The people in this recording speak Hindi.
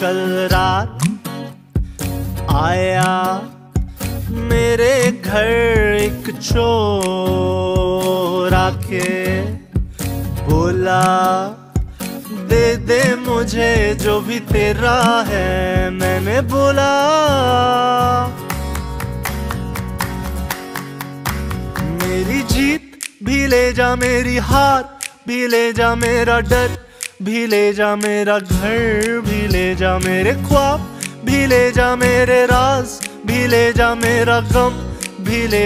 कल रात आया मेरे घर एक चोर आके बोला, दे दे मुझे जो भी तेरा है। मैंने बोला, मेरी जीत भी ले जा मेरी हार, भी ले जा मेरा डर। भी ले जा मेरा घर, भी ले जा मेरे ख्वाब, भी ले जा मेरे राज, भी ले जा मेरा गम, भी ले